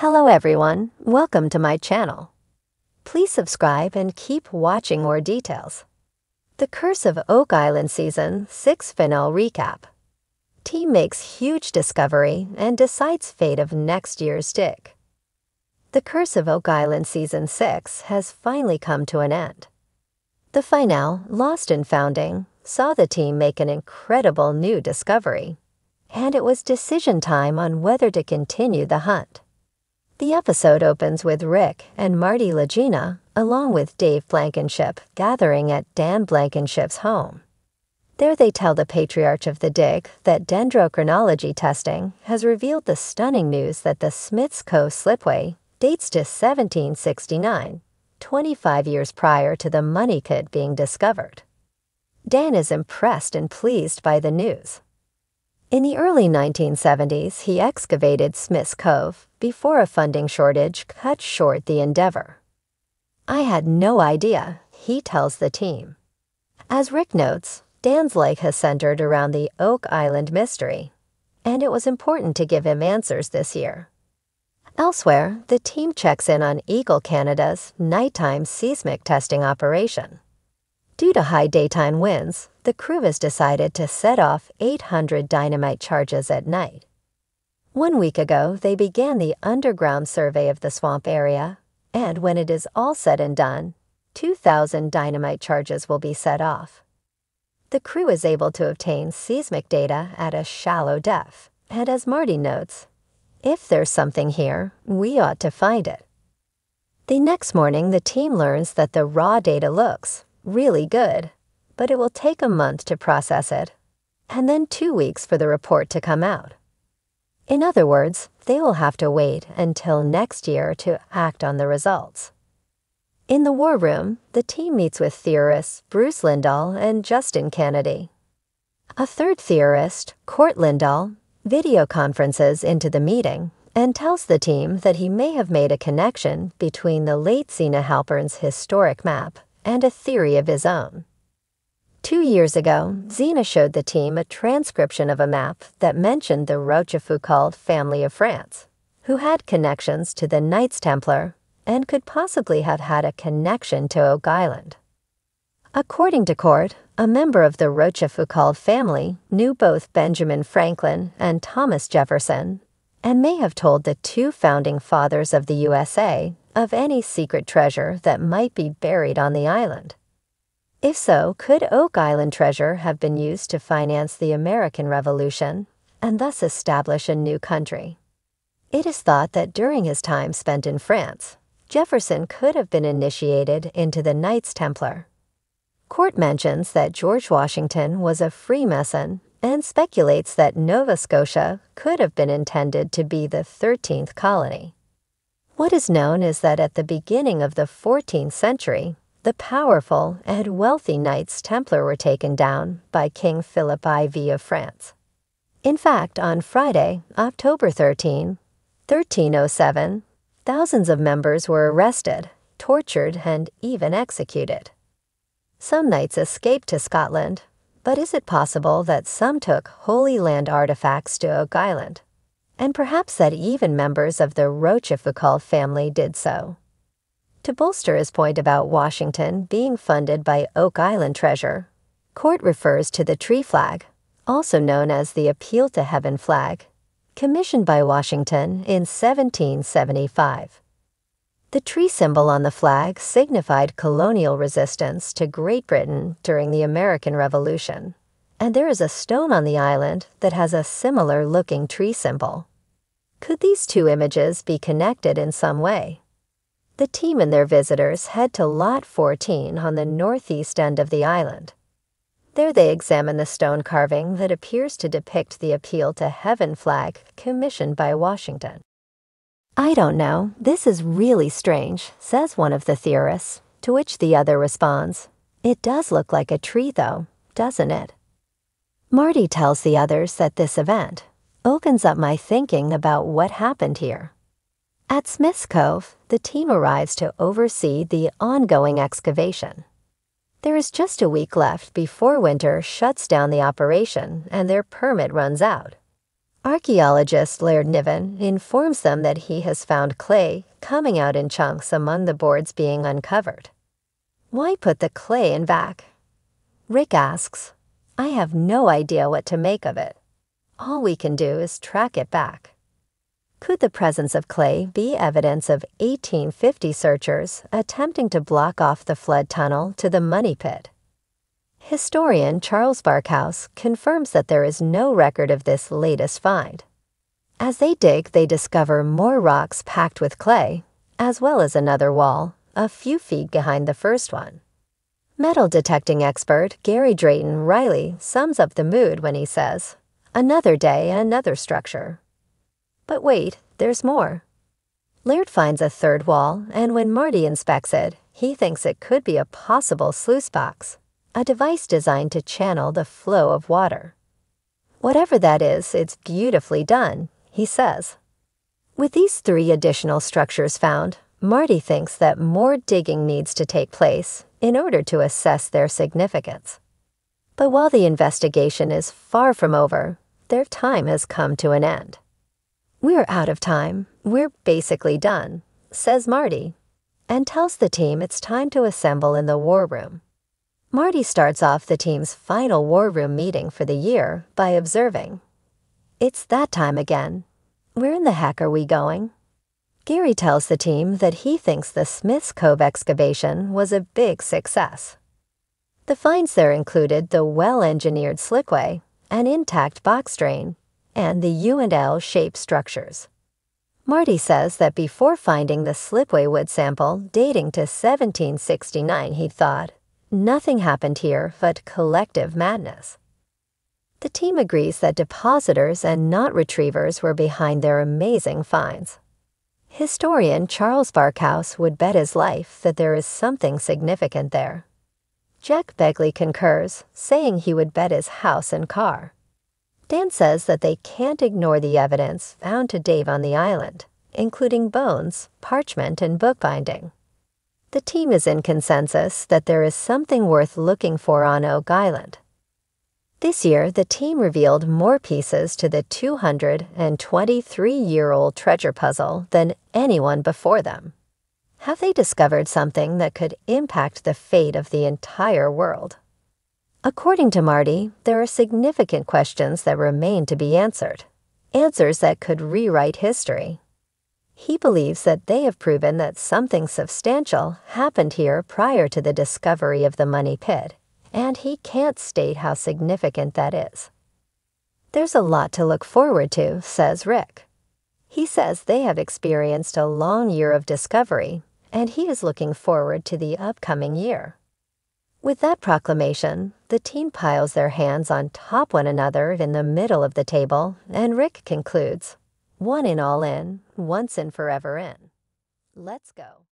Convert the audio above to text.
Hello everyone, welcome to my channel. Please subscribe and keep watching more details. The Curse of Oak Island Season 6 Final Recap. Team makes huge discovery and decides fate of next year's dig. The Curse of Oak Island Season 6 has finally come to an end. The finale, Lost in Founding, saw the team make an incredible new discovery, and it was decision time on whether to continue the hunt. The episode opens with Rick and Marty Lagina, along with Dave Blankenship, gathering at Dan Blankenship's home. There they tell the patriarch of the dig that dendrochronology testing has revealed the stunning news that the Smiths Cove Slipway dates to 1769, 25 years prior to the money pit being discovered. Dan is impressed and pleased by the news. In the early 1970s, he excavated Smith's Cove before a funding shortage cut short the endeavor. I had no idea, he tells the team. As Rick notes, Dan's life has centered around the Oak Island mystery, and it was important to give him answers this year. Elsewhere, the team checks in on Eagle Canada's nighttime seismic testing operation. Due to high daytime winds, the crew has decided to set off 800 dynamite charges at night. One week ago, they began the underground survey of the swamp area, and when it is all said and done, 2,000 dynamite charges will be set off. The crew is able to obtain seismic data at a shallow depth, and as Marty notes, if there's something here, we ought to find it. The next morning, the team learns that the raw data looks, really good, but it will take a month to process it, and then two weeks for the report to come out. In other words, they will have to wait until next year to act on the results. In the war room, the team meets with theorists Bruce Lindahl and Justin Kennedy. A third theorist, Court Lindahl, video conferences into the meeting and tells the team that he may have made a connection between the late Zena Halpern's historic map and a theory of his own. Two years ago, Zena showed the team a transcription of a map that mentioned the Rochefoucauld family of France, who had connections to the Knights Templar and could possibly have had a connection to Oak Island. According to court, a member of the Rochefoucauld family knew both Benjamin Franklin and Thomas Jefferson and may have told the two founding fathers of the USA of any secret treasure that might be buried on the island. If so, could Oak Island treasure have been used to finance the American Revolution and thus establish a new country? It is thought that during his time spent in France, Jefferson could have been initiated into the Knights Templar. Court mentions that George Washington was a Freemason and speculates that Nova Scotia could have been intended to be the 13th colony. What is known is that at the beginning of the 14th century, the powerful and wealthy Knights Templar were taken down by King Philip IV of France. In fact, on Friday, October 13, 1307, thousands of members were arrested, tortured, and even executed. Some knights escaped to Scotland, but is it possible that some took Holy Land artifacts to Oak Island? and perhaps that even members of the Rochefoucauld family did so. To bolster his point about Washington being funded by Oak Island treasure, Court refers to the tree flag, also known as the Appeal to Heaven flag, commissioned by Washington in 1775. The tree symbol on the flag signified colonial resistance to Great Britain during the American Revolution and there is a stone on the island that has a similar looking tree symbol. Could these two images be connected in some way? The team and their visitors head to Lot 14 on the northeast end of the island. There they examine the stone carving that appears to depict the Appeal to Heaven flag commissioned by Washington. I don't know, this is really strange, says one of the theorists, to which the other responds, It does look like a tree, though, doesn't it? Marty tells the others that this event opens up my thinking about what happened here. At Smith's Cove, the team arrives to oversee the ongoing excavation. There is just a week left before winter shuts down the operation and their permit runs out. Archaeologist Laird Niven informs them that he has found clay coming out in chunks among the boards being uncovered. Why put the clay in back? Rick asks, I have no idea what to make of it. All we can do is track it back. Could the presence of clay be evidence of 1850 searchers attempting to block off the flood tunnel to the money pit? Historian Charles Barkhouse confirms that there is no record of this latest find. As they dig, they discover more rocks packed with clay, as well as another wall, a few feet behind the first one. Metal detecting expert Gary Drayton Riley sums up the mood when he says, Another day, another structure. But wait, there's more. Laird finds a third wall, and when Marty inspects it, he thinks it could be a possible sluice box a device designed to channel the flow of water. Whatever that is, it's beautifully done, he says. With these three additional structures found, Marty thinks that more digging needs to take place in order to assess their significance. But while the investigation is far from over, their time has come to an end. We're out of time. We're basically done, says Marty, and tells the team it's time to assemble in the war room. Marty starts off the team's final war room meeting for the year by observing, It's that time again. Where in the heck are we going? Gary tells the team that he thinks the Smith's Cove excavation was a big success. The finds there included the well-engineered slipway, an intact box drain, and the U&L shaped structures. Marty says that before finding the slipway wood sample dating to 1769, he thought, Nothing happened here but collective madness. The team agrees that depositors and not retrievers were behind their amazing finds. Historian Charles Barkhouse would bet his life that there is something significant there. Jack Begley concurs, saying he would bet his house and car. Dan says that they can't ignore the evidence found to Dave on the island, including bones, parchment, and bookbinding. The team is in consensus that there is something worth looking for on Oak Island. This year, the team revealed more pieces to the 223 year old treasure puzzle than anyone before them. Have they discovered something that could impact the fate of the entire world? According to Marty, there are significant questions that remain to be answered, answers that could rewrite history. He believes that they have proven that something substantial happened here prior to the discovery of the money pit, and he can't state how significant that is. There's a lot to look forward to, says Rick. He says they have experienced a long year of discovery, and he is looking forward to the upcoming year. With that proclamation, the team piles their hands on top one another in the middle of the table, and Rick concludes, one in all in, once and forever in. Let's go.